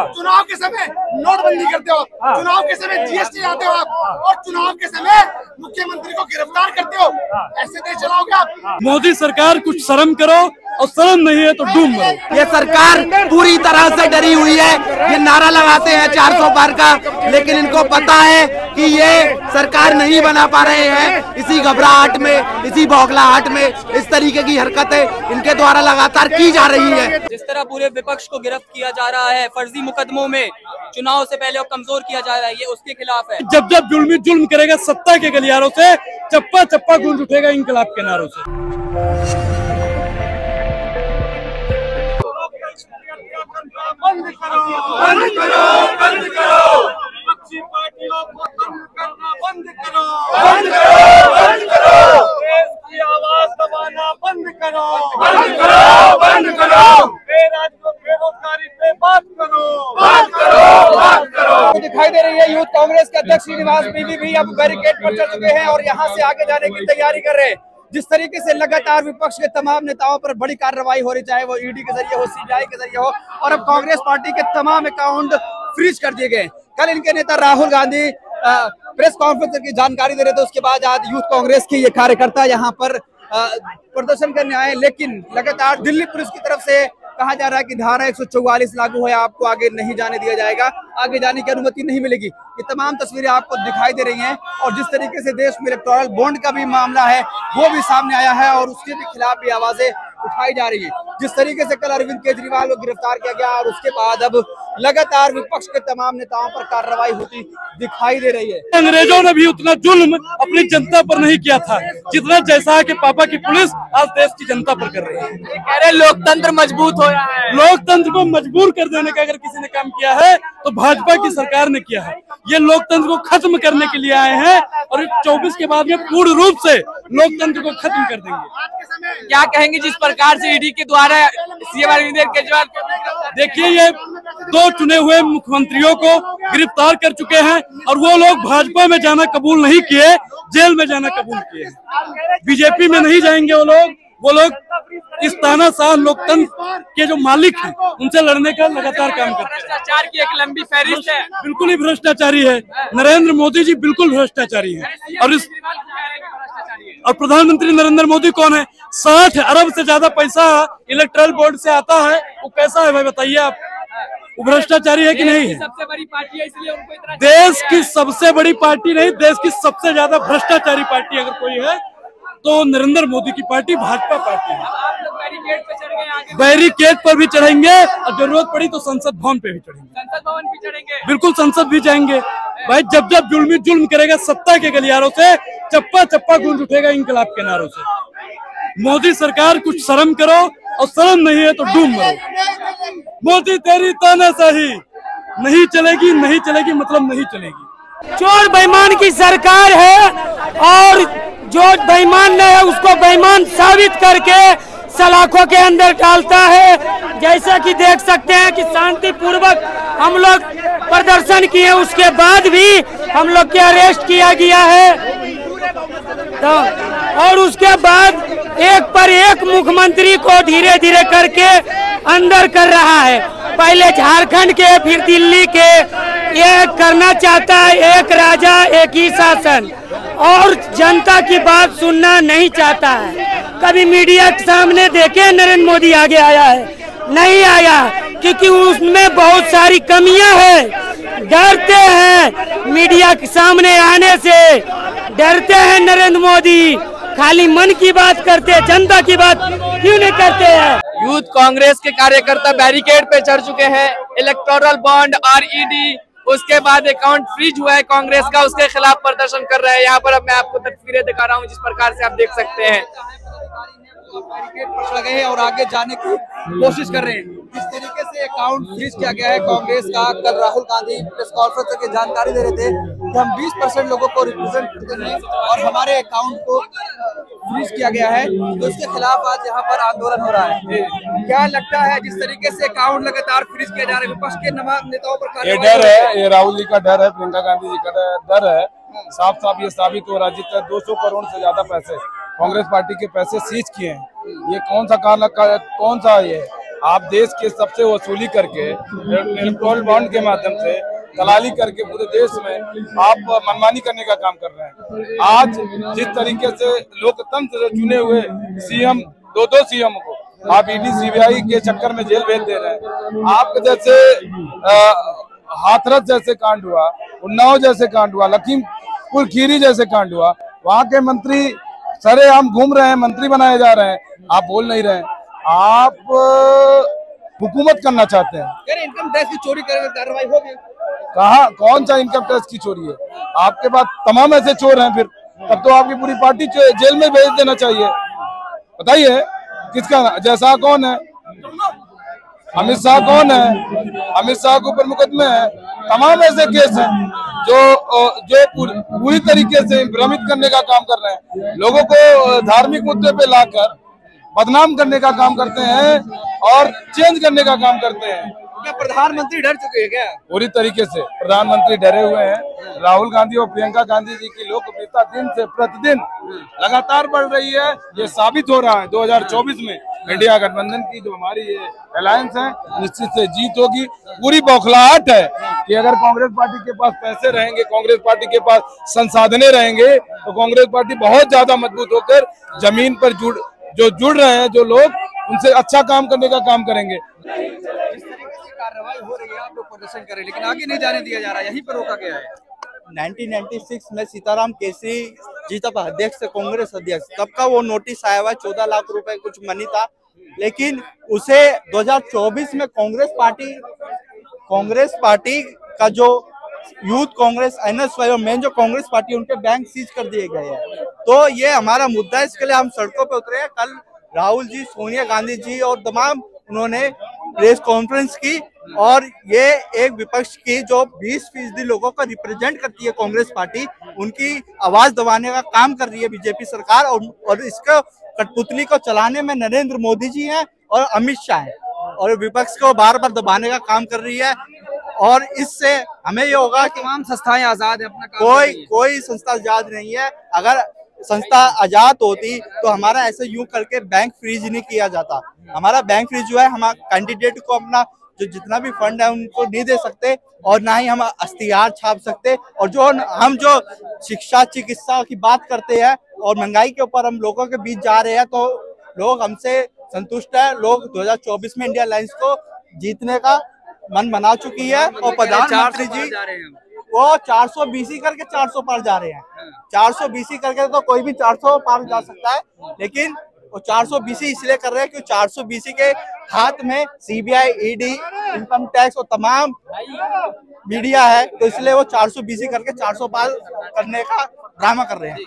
चुनाव के समय नोटबंदी करते हो चुनाव के समय जीएसटी आते हो आप। और चुनाव के समय मुख्यमंत्री को गिरफ़्तार करते हो। ऐसे नहीं चलाओगे आप। मोदी सरकार कुछ शर्म करो और शर्म नहीं है तो डूब मरो ये सरकार पूरी तरह से डरी हुई है। ये नारा लगाते हैं 400 पार का लेकिन इनको पता है कि ये सरकार नहीं बना पा रहे हैं। इसी घबराहट में इसी बौखलाहट में इस तरीके की हरकतें इनके द्वारा लगातार की जा रही है। जिस तरह पूरे विपक्ष को गिरफ्त किया जा रहा है फर्जी मुकदमों में चुनाव से पहले और कमज़ोर किया जा रहा है ये उसके खिलाफ है। जब जब जुल्मी जुल्म करेगा सत्ता के गलियारों से चप्पा चप्पा गूंज उठेगा इंकलाब के नारों से। बंद करो। बंद करो बंद करो। विपक्षी पार्टियों को बंद करना बंद करो। बंद करो बंद करो। देश की आवाज़ दबाना बंद करो। बंद करो बंद करो। बेराजगार बेरोजगारी पे बात करो। बात करो बात करो। दिखाई दे रही है यूथ कांग्रेस के अध्यक्ष श्रीनिवास बीवी भी अब बैरिकेड पर चढ़ चुके हैं और यहाँ से आगे जाने की तैयारी कर रहे हैं। जिस तरीके से लगातार विपक्ष के तमाम नेताओं पर बड़ी कार्रवाई हो रही, चाहे वो ईडी के ज़रिए हो सीबीआई के ज़रिए हो, और अब कांग्रेस पार्टी के तमाम अकाउंट फ्रीज कर दिए गए कल इनके नेता राहुल गांधी प्रेस कॉन्फ्रेंस की जानकारी दे रहे थे, उसके बाद आज यूथ कांग्रेस के ये कार्यकर्ता यहाँ पर प्रदर्शन करने आए लेकिन लगातार दिल्ली पुलिस की तरफ़ से कहा जा रहा है कि धारा 144 लागू है, आपको आगे नहीं जाने दिया जाएगा। आगे जाने की अनुमति नहीं मिलेगी। ये तमाम तस्वीरें आपको दिखाई दे रही हैं और जिस तरीके से देश में इलेक्टोरल बॉन्ड का भी मामला है, वो भी सामने आया है और उसके भी खिलाफ भी आवाज़ें उठाई जा रही है। जिस तरीके से कल अरविंद केजरीवाल को गिरफ़्तार किया गया और उसके बाद अब लगातार विपक्ष के तमाम नेताओं पर कार्रवाई होती दिखाई दे रही है। अंग्रेज़ों ने भी उतना जुल्म अपनी जनता पर नहीं किया था जितना जैसा कि पापा की पुलिस आज देश की जनता पर कर रही है। कह रहे लोकतंत्र मज़बूत हो रहा है। लोकतंत्र को मजबूर कर देने का अगर किसी ने काम किया है तो भाजपा की सरकार ने किया है। ये लोकतंत्र को खत्म करने के लिए आए हैं और चौबीस के बाद में पूर्ण रूप से लोकतंत्र को खत्म कर देंगे। क्या कहेंगे जिस प्रकार से ईडी के द्वारा सीएम अरविंद केजरीवाल देखिए, ये दो चुने हुए मुख्यमंत्रियों को गिरफ़्तार कर चुके हैं और वो लोग भाजपा में जाना कबूल नहीं किए, जेल में जाना कबूल किए बीजेपी में नहीं जाएँगे वो लोग वो लोग इस तानाशाह लोकतंत्र के जो मालिक हैं उनसे लड़ने का लगातार काम करते हैं। भ्रष्टाचार की एक लंबी फहरिस्त है। बिल्कुल ही भ्रष्टाचारी है। नरेंद्र मोदी जी बिल्कुल भ्रष्टाचारी है। और इस और प्रधानमंत्री नरेंद्र मोदी कौन है? साठ अरब से ज़्यादा पैसा इलेक्ट्रल बोर्ड से आता है। वो कैसा है भाई बताइए आप। वो भ्रष्टाचारी है कि नहीं है? सबसे बड़ी पार्टी है इसलिए उनको इतना देश की सबसे बड़ी पार्टी नहीं देश की सबसे ज़्यादा भ्रष्टाचारी पार्टी अगर कोई है तो नरेंद्र मोदी की पार्टी भाजपा पार्टी है। आप लोग बैरिकेड पे चढ़ गए आगे। बैरिकेड पर भी चढ़ेंगे और ज़रूरत पड़ी तो संसद भवन पे भी चढ़ेंगे। संसद भवन भी चढ़ेंगे। बिल्कुल संसद भी जाएँगे। भाई जब जब जुल्मी जुल्म करेगा सत्ता के गलियारों से चप्पा चप्पा गूंज उठेगा इंकलाब के नारों से। मोदी सरकार कुछ शर्म करो और शर्म नहीं है तो डूब मरो। मोदी तेरी तानाशाही नहीं चलेगी नहीं चलेगी मतलब नहीं चलेगी। चोर बेईमान की सरकार है और जो बेईमान नहीं है, उसको बेईमान साबित करके सलाखों के अंदर डालता है। जैसे कि देख सकते हैं कि शांति पूर्वक हम लोग प्रदर्शन किए, उसके बाद भी हम लोग के अरेस्ट किया गया है। तो और उसके बाद एक पर एक मुख्यमंत्री को धीरे धीरे करके अंदर कर रहा है। पहले झारखंड के, फिर दिल्ली के। ये करना चाहता है एक राजा, एक ही शासन। और जनता की बात सुनना नहीं चाहता है। कभी मीडिया के सामने देखे नरेंद्र मोदी आगे आया है। नहीं आया, क्योंकि उसमें बहुत सारी कमियाँ हैं। डरते हैं मीडिया के सामने आने से। डरते हैं नरेंद्र मोदी। खाली मन की बात करते हैं जनता की बात क्यों नहीं करते हैं? यूथ कांग्रेस के कार्यकर्ता बैरिकेड पे चढ़ चुके हैं। इलेक्टोरल बॉन्ड और ईडी उसके बाद अकाउंट फ्रीज हुआ है कांग्रेस का, उसके खिलाफ प्रदर्शन कर रहे हैं। यहाँ पर अब मैं आपको तस्वीरें दिखा रहा हूँ जिस प्रकार से आप देख सकते हैं। गए हैं और आगे जाने की कोशिश कर रहे हैं। जिस तरीके से अकाउंट फ्रीज किया गया है कांग्रेस का। कल राहुल गांधी प्रेस कॉन्फ्रेंस करके जानकारी दे रहे थे कि हम 20 परसेंट लोगों को रिप्रेजेंट करते हैं और हमारे अकाउंट को फ्रीज किया गया है तो इसके खिलाफ आज यहाँ पर आंदोलन हो रहा है। क्या लगता है जिस तरीके से अकाउंट लगातार फ्रीज किया जा रहा है विपक्ष के नेताओं पर ये डर है ये राहुल जी का डर है प्रियंका गांधी जी का डर है साफ़ साफ़ ये साबित हो रहा है जितना 200 करोड़ से ज़्यादा पैसे कांग्रेस पार्टी के पैसे सीज किए हैं। ये कौन सा काला का, कौन सा ये? आप देश के सबसे वसूली करके इलेक्ट्रॉल बॉन्ड के माध्यम से दलाली करके पूरे देश में आप मनमानी करने का काम कर रहे हैं। आज जिस तरीके से लोकतंत्र से चुने हुए सीएम, दो दो सीएम को आप ईडी, सीबीआई के चक्कर में जेल भेज दे रहे हैं। आप जैसे हाथरस जैसे कांड हुआ, उन्नाव जैसे कांड हुआ, लखीमपुर खीरी जैसे कांड हुआ, वहाँ के मंत्री सरे हम घूम रहे हैं, मंत्री बनाए जा रहे हैं। आप बोल नहीं रहे आप हुकूमत करना चाहते हैं। इनकम टैक्स की चोरी करने की कार्रवाई होगी। कहा कौन सा इनकम टैक्स की चोरी है? आपके पास तमाम ऐसे चोर हैं फिर। तब तो आपकी पूरी पार्टी जेल में भेज देना चाहिए। बताइए किसका जैसा कौन है? अमित शाह कौन है? अमित शाह के ऊपर मुकदमे है। तमाम ऐसे केस हैं जो जो पूरी, तरीके से भ्रमित करने का काम कर रहे हैं। लोगों को धार्मिक मुद्दे पे लाकर बदनाम करने का काम करते हैं और चेंज करने का काम करते हैं। क्या प्रधानमंत्री डर चुके हैं क्या? पूरी तरीके से प्रधानमंत्री डरे हुए हैं। राहुल गांधी और प्रियंका गांधी जी की लोकप्रियता दिन से प्रतिदिन लगातार बढ़ रही है। ये साबित हो रहा है 2024 में इंडिया गठबंधन की जो हमारी ये अलायंस है, निश्चित से जीत होगी। पूरी बौखलाहट है कि अगर कांग्रेस पार्टी के पास पैसे रहेंगे, कांग्रेस पार्टी के पास संसाधने रहेंगे तो कांग्रेस पार्टी बहुत ज़्यादा मज़बूत होकर ज़मीन पर जुड़ जो जुड़ रहे हैं, जो लोग, उनसे अच्छा काम करने का काम करेंगे। कार्रवाई हो रही है, आप लोग प्रदर्शन कर रहे हैं, लेकिन आगे नहीं जाने दिया जा रहा है, यहीं पर रोका गया है। 1996 में सीताराम केसरी जी तब अध्यक्ष थे, कांग्रेस अध्यक्ष। तब का वो नोटिस आया हुआ, चौदह लाख रुपए कुछ मनी था, लेकिन उसे 2024 में कांग्रेस पार्टी कांग्रेस पार्टी का जो यूथ कांग्रेस एनएसवाई और मेन जो कांग्रेस पार्टी, उनके बैंक सीज कर दिए गए हैं। तो ये हमारा मुद्दा है, इसके लिए हम सड़कों पर उतरे हैं। कल राहुल जी, सोनिया गांधी जी और तमाम उन्होंने प्रेस कॉन्फ्रेंस की और ये एक विपक्ष की जो 20 फ़ीसदी लोगों को रिप्रेजेंट करती है कांग्रेस पार्टी उनकी आवाज़ दबाने का काम कर रही है बीजेपी सरकार और, और इसको कठपुतली को चलाने में नरेंद्र मोदी जी हैं और अमित शाह हैं। और विपक्ष को बार बार दबाने का काम कर रही है और इससे हमें ये होगा कि तमाम संस्थाएँ आज़ाद है अपना काम कोई कोई संस्था आज़ाद नहीं है। अगर संस्था आज़ाद होती तो हमारा ऐसे यूँ करके बैंक फ्रीज नहीं किया जाता। हमारा बैंक फ्रीज जो है हम कैंडिडेट को अपना जो जितना भी फंड है उनको नहीं दे सकते और ना ही हम अख्तियार छाप सकते। और जो हम जो शिक्षा चिकित्सा की बात करते हैं और महँगाई के ऊपर हम लोगों के बीच जा रहे हैं तो लोग हमसे संतुष्ट है। लोग 2024 में इंडिया लाइन्स को जीतने का मन बना चुकी है और प्रधानमंत्री जी हैं। वो 400 बीसी करके 400 पार जा रहे हैं। 400 बीसी करके तो कोई भी 400 पार जा सकता है लेकिन वो 400 बीसी इसलिए कर रहे हैं क्योंकि 400 बीसी के हाथ में सीबीआई ईडी इनकम टैक्स और तमाम मीडिया है तो इसलिए वो 400 बीसी करके 400 पार करने का ड्रामा कर रहे हैं।